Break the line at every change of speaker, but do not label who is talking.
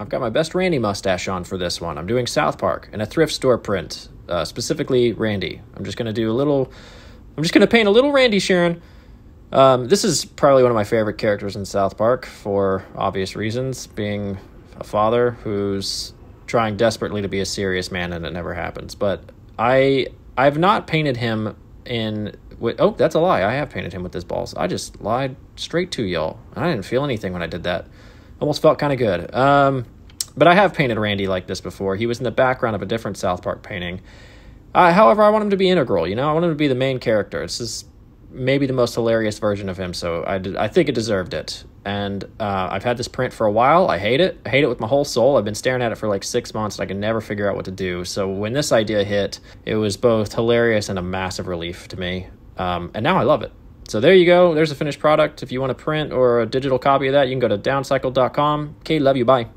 I've got my best Randy mustache on for this one. I'm doing South Park in a thrift store print, uh, specifically Randy. I'm just going to do a little, I'm just going to paint a little Randy Sharon. Um, this is probably one of my favorite characters in South Park for obvious reasons, being a father who's trying desperately to be a serious man and it never happens. But I I've not painted him in with, oh that's a lie. I have painted him with his balls. I just lied straight to y'all. I didn't feel anything when I did that. Almost felt kind of good. Um, but I have painted Randy like this before. He was in the background of a different South Park painting. Uh, however, I want him to be integral. You know, I want him to be the main character. This is maybe the most hilarious version of him, so I, did, I think it deserved it. And uh, I've had this print for a while. I hate it. I hate it with my whole soul. I've been staring at it for like six months and I can never figure out what to do. So when this idea hit, it was both hilarious and a massive relief to me. Um, and now I love it. So there you go. There's a finished product. If you want to print or a digital copy of that, you can go to downcycle.com. Okay, love you. Bye.